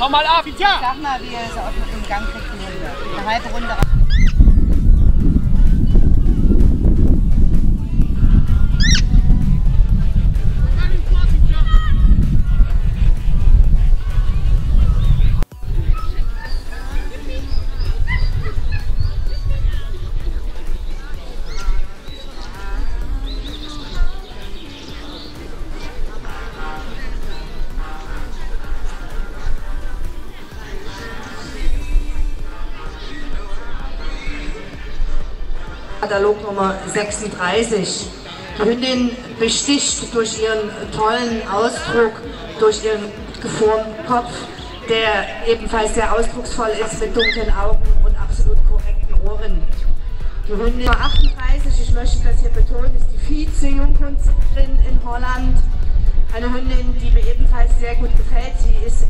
Komm mal ab, ja! Sag mal, wie er es aus dem Gang kriegt. Eine halbe Runde. Katalog Nummer 36. Die Hündin besticht durch ihren tollen Ausdruck, durch ihren geformten Kopf, der ebenfalls sehr ausdrucksvoll ist mit dunklen Augen und absolut korrekten Ohren. Die Hündin Nummer 38, ich möchte das hier betonen, ist die Vize-Jungkünstlerin in Holland. Eine Hündin, die mir ebenfalls sehr gut gefällt. Sie ist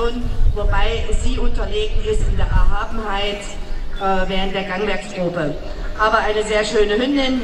Präsentation, wobei sie unterlegen ist in der Erhabenheit äh, während der Gangwerksprobe. Aber eine sehr schöne Hündin.